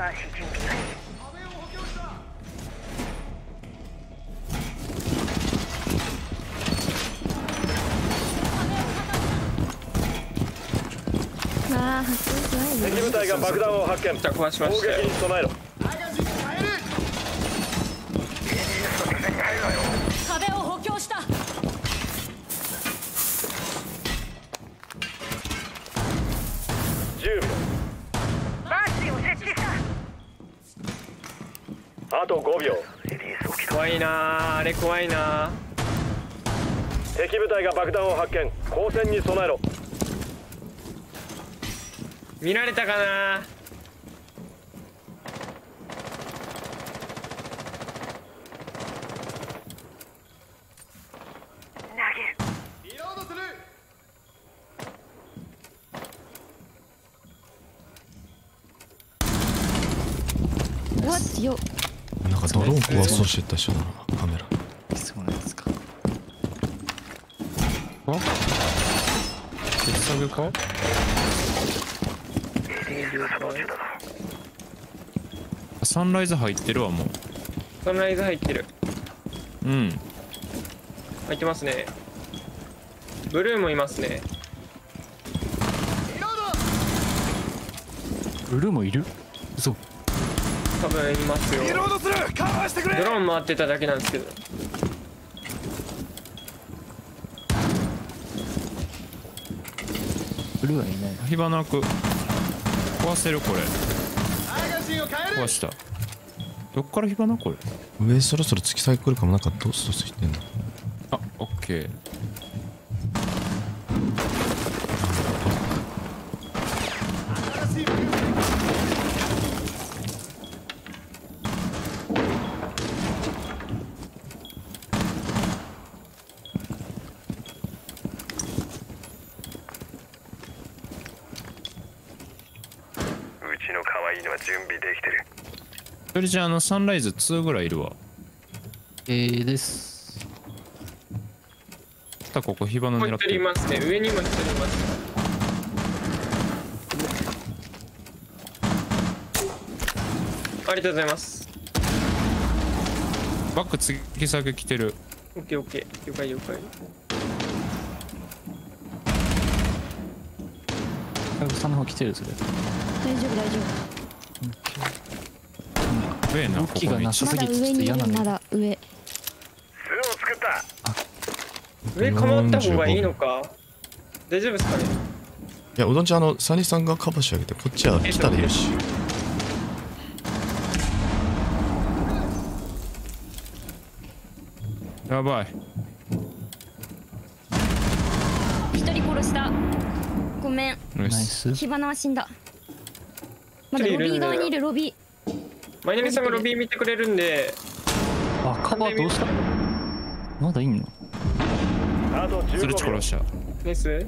敵部隊が爆弾を発見。じゃあ壊しま攻したよ撃に備えろ秒あと5秒怖いなああれ怖いな。あ敵部隊が爆弾を発見。交戦に備えろ。見られたかな。投げる。What よドン壊そうしてった人だなカメラ。そうなんですか。鉄サグかサンライズ入ってるわもサンライズ入ってる。ううん。入ってますね。ブルーもいますね。ブルーもいる？嘘多分いますよ。ドローン回ってただけなんですけどブルーはいない。火花く。壊せるこれ。壊した。どっから火花これ?上そろそろ月サイクルかも。なんかどうストついてんの?あオッケーの可愛いのは準備できてる。それじゃああのサンライズ2ぐらいいるわ。えーです。またここ火花もう一人い狙ってるますね。上にも一人います。ありがとうございます。バック突き下げ来てる。オッケーオッケー。了解了解。下の方来てるそれ。大丈夫大丈上な動きがここになさすぎてちょっ夫まだ上にいと嫌なん。だるまだ上巣を作った上構った方がいいのか大丈夫ですかねいやうどん。ちゃん。あのサニさん。がカバーしてあげてこっちは来たでいるしやばい一人殺したごめん。ナイス火花は死ん。だまだロビー側にいるロビー。マイナミさんがロビー見てくれるんで。あカバーどうした？まだいんの？あとスレッチ15秒殺したです。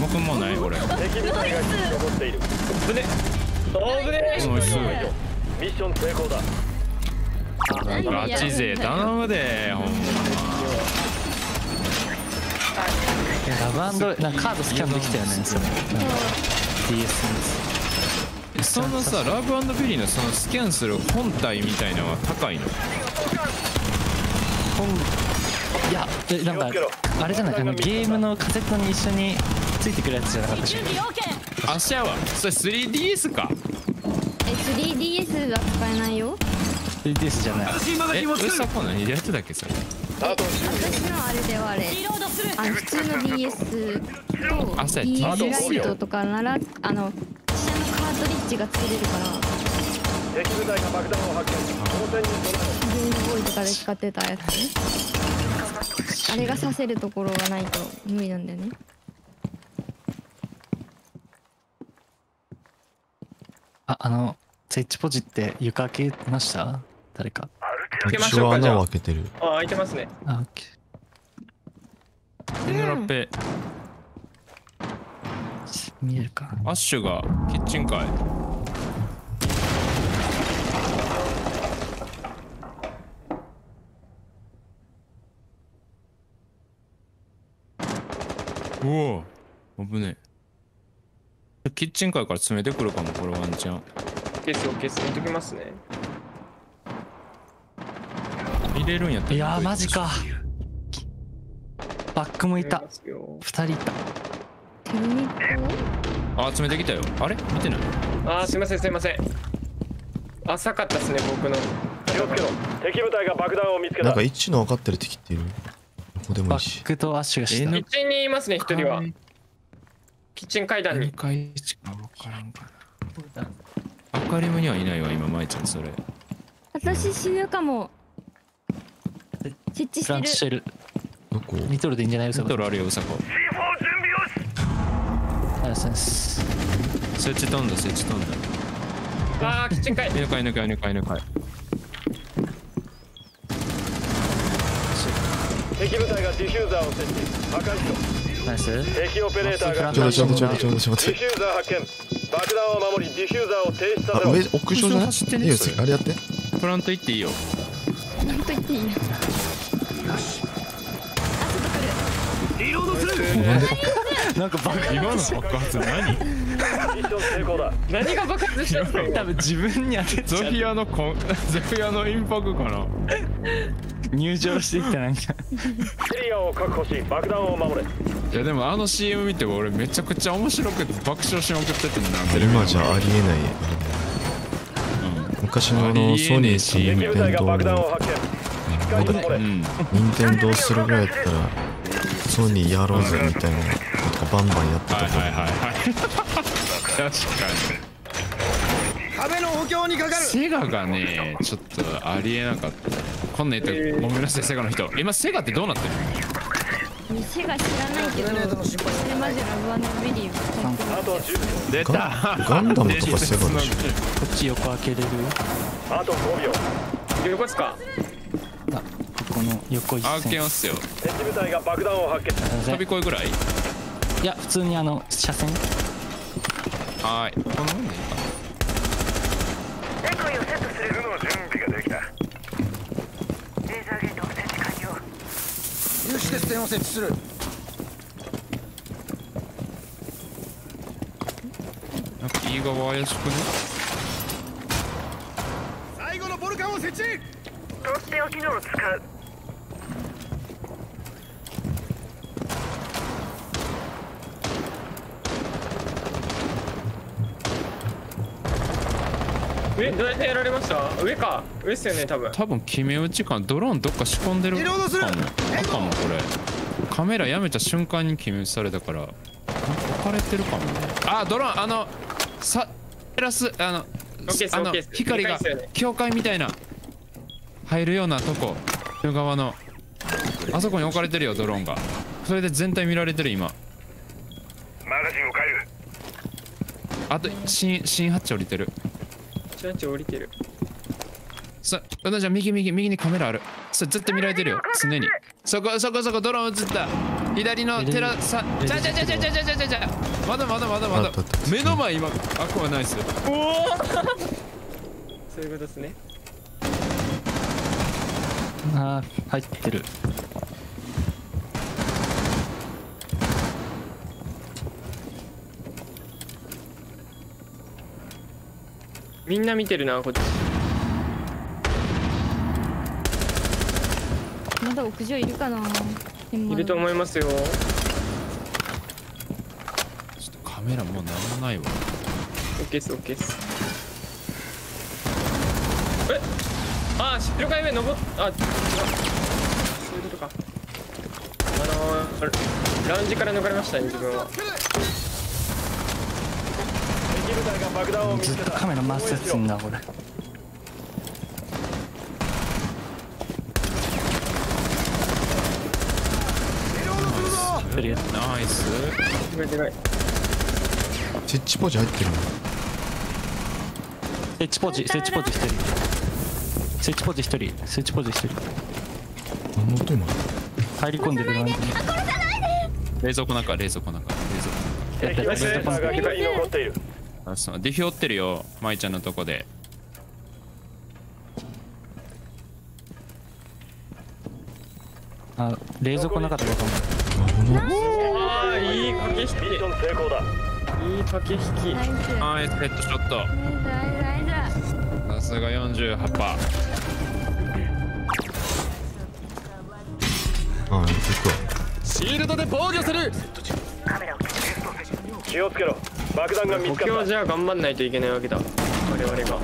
僕もうない俺。敵部隊が残っている。ぶね。おぶねナイスミッション成功だ。ガチ勢頼むでほんま。いやラブアンドなんかカードスキャンできたよねそれ DS のそのさラブビリーのそのスキャンする本体みたいなのは高いの？本いやえなんかあれじゃない？かなゲームのカセットに一緒についてくるやつじゃなかったっけ？あしゃわそれ 3DS か？え 3DS は使えないよ。DS じゃない。え嘘こ何でやってたっけそれ？あと私のあれではあれあの普通の DS と DS やライトとかならあの下のカートリッジが作れるから敵部隊が爆弾を発見交戦に備えろゲームボーイとかで使ってたやつあれがさせるところがないと無理なんだよね。ああのスイッチポジって床開けました？誰かけましょうかじゃあ。を開けてるあ開いてますね。あオッケペネロペー見えるかアッシュがキッチンカーうお危ねキッチンカーから詰めてくるかもこれワンチャン。オッケーっすオッケーっす見ときますね入れるんやったらいやーマジか。バックもいた。見ますよ。2人いた。あ詰めてきたよ。あれ？見てない。あーすいませんすいません。浅かったっすね僕の。気をつけろ。敵部隊が爆弾を見つけた。なんか位置の分かってる敵っている。どこでもいバいし。ックとアッシュが下。キッチンにいますね一人は。キッチン階段。2に階しか分からんかな。アクアリウムにはいないわ今舞ちゃんそれ。私死ぬかも設置プラントしるしててるどこ？ニトロでいいんじゃない？ですかセトルあるようさこありがとうございます。設置飛んだ設置飛んだあーキッチン階犬飼い犬飼い犬飼い犬飼い。敵部隊がディフューザーを設置破壊しろナイス。敵オペレーターが。ちょうどちょうどちょうどちょうどちょうど。ディフューザー発見。爆弾を守りディフューザーを停止させろ。あ上屋上じゃない？走ってねいいよあれやって。プラント行っていいよ。なんと言っていいやなんでなんかバグ今の爆発何？何が爆発したんですか多分自分に当てちゾゃうフィアのコンゾフィアのインパクかな？入場してきたなんか。エリアを確保し爆弾を守れ。いやでもあの CM 見て俺めちゃくちゃ面白くて爆笑しまくっててんな。今じゃありえない。あれ昔のあのソニーと敵部隊が任天堂の爆弾を発見しっかり守れ。うん。任天堂するぐらいやったらソニーやろうぜみたいななんかバンバンやってたと思う。はいはいはい。はい確かに。壁の補強にかかるセガがねちょっとありえなかった。こんなん言ってごめんなさいセガの人。今セガってどうなってる？店が知らないけどこれマジラブベリーをあと10出ガガンダムとかセガでしょ。こっち横開けれる？あと5秒。横っすか？あここの横一あ開けすよ。敵部隊が爆弾を発見飛び越えぐらい？いや普通にあの車線。はーい。こんなもんでいいかエコイをセットするの準備ができた。レーザーゲートを設置完了有刺鉄線を設置する。なんかいい側怪しくね？最後のボルカンを設置。とっておきのを使う上どうやってやられました？上か。上っすよね多分。多分決め打ち感ドローンどっか仕込んでるかも。かもこれ。カメラやめた瞬間に決め打ちされたから。なんか置かれてるかもね。あドローン。あのさテラスあのあの光がでかいっすよね。教会みたいな。入るようなとこ。裏側の。あそこに置かれてるよドローンが。それで全体見られてる今。マガジンを変える。あと新新ハッチ降りてるちょちょ降りてる。さうなちゃん右右右にカメラある。それ絶対見られてるよ。常に。そこそこそこドローン映った。左のテラさちゃちゃちゃちゃちゃちゃちゃちゃ。まだまだまだまだ。目の前今アクアナイス。そういうことですね。あー入ってるみんな見てるなこっち。まだ屋上いるかないると思いますよ。ちょっとカメラもうなんもないわ。オッケーっすオッケーっす。え？あ白階上登っあ違うそういうことか。あのー、ラウンジから抜かれましたね自分はずっとカメラ回すやつんだこれ。ナイス。設置ポジ入ってるの？設置ポジ設置ポジ一人。設置ポジ一人。設置ポジ一人。何の音今入り込んでるラウンジに冷蔵庫中冷蔵庫中冷蔵庫敵オペレーターが2人残っているあそう。ディフィ追ってるよ。舞ちゃんのとこで。あ冷蔵庫なかったかと思う。あいい駆け引き。ミッション成功だいい駆け引き。ナイス。ヘッドショットさすが48%パー。あ行くわ。シールドで防御する。気をつけろ爆弾が見補つかった。強じゃあ頑張んないといけないわけだ。我々が。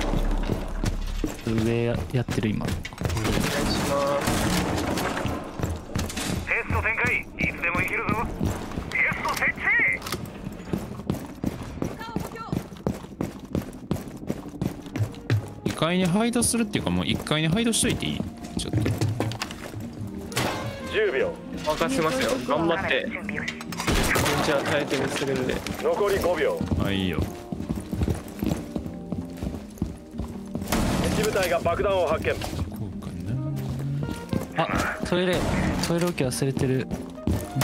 お願い上ややってる今。します。テスト展開いつでもいけるぞ。テスト設置。2階にハイドするっていうかもう1階にハイドしといていい？ちょっと。10秒。任せますよ。頑張ってじゃあ耐えてみするんで残り5秒。あいいよ。敵部隊が爆弾を発見。こうかな。あトイレトイレ置き忘れてる。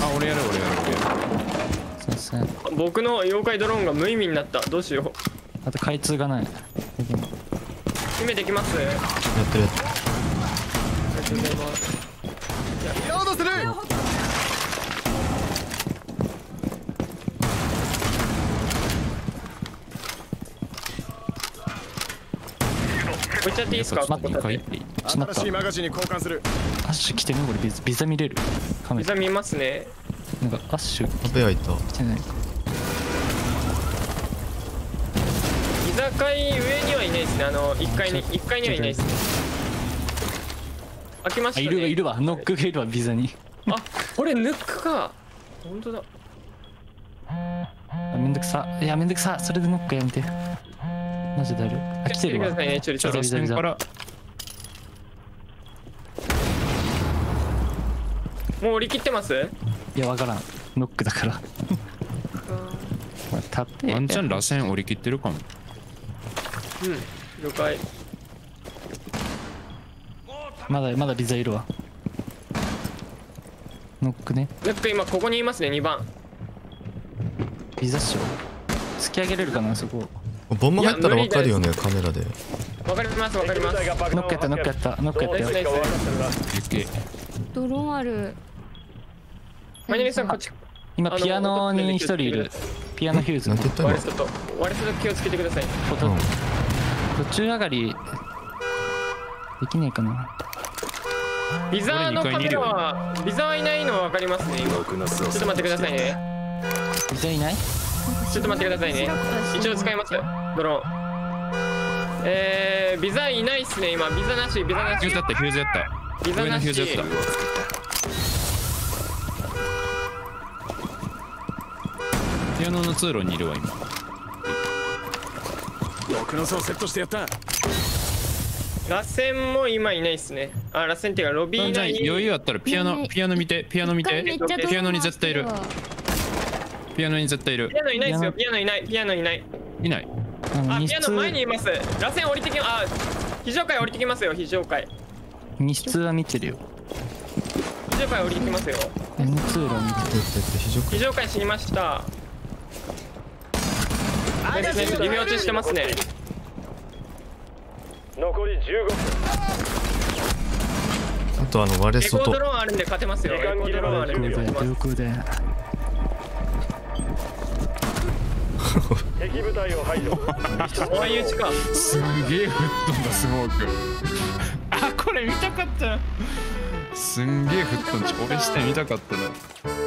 あ俺やる俺やる俺やすいません。僕の妖怪ドローンが無意味になった。どうしよう。あと開通がない。決めできます。やってるやってるがとうございますリロードする置いちゃっていいですかやっぱ2階っていいしまった。新しいマガジンに交換する。アッシュ来てるこれビザビザ見れるカメラ。ビザ見ますね。なんかアッシュ壁開いた。来てないか。居酒屋上にはいないですね。あの1階に一階にはいないです。ね開きましたね。あいるわいるわ。ノックがいるわビザに。あこれヌックか。本当だ。あめんどくさ。いやめんどくさ。それでノックやめてマジであるあ来てるわ。くださいね。ちょりちょりじゃあ螺旋からもう降り切ってます？いやわからん。ノックだから。まあ立って。ワンチャン螺旋降り切ってるかも。うん了解。まだまだビザいるわ。ノックね。ヌック今ここにいますね2番。ビザっしょ。突き上げれるかなそこボンマ入ったら分かるよねカメラで。わかりますわかります。ノックやったノックやったノックやったよドローンある。マニメさんこっち。今ピアノに一人いる。ピアノヒューズの。なんて言った割れすと割れすと気をつけてください。途中上がりできねえかな。ビザーのカメラはビザはいないの分かりますね今。ちょっと待ってくださいね。ビザいない？ちょっと待ってくださいね。一応使います。ドローン。えー、ビザいないっすね今。ビザなしビザなし。ヒューズやったヒューズやったビザなし。ーズやったピアノの通路にいるわ今。毒の巣をセットしてやった。螺旋も今いないっすね。あ螺旋っていうかロビーに余裕あったらピアノねピアノ見てピアノ見て。ピアノに絶対いるピアノに絶対いる。ピアノいないっすよ。ピアノ。いない。ピアノいない。いない。あピアノ前にいます。螺旋降りてきあ非常階降りてきますよ非常階。荷室は見てるよ。非常階降りてきますよ。N 通路見てやってやって非常非常階死にました。ナイスナイスリベ落ちしてますね。残り15あとあの割れエコー外ドローンあるんで勝てますよ。エコードローンあるんでる勝てます。どこで 敵部隊を排除。追い打ちかすんげえ吹っ飛んだスモーク。あこれ見たかった。すんげえ吹っ飛んで俺して見たかったな。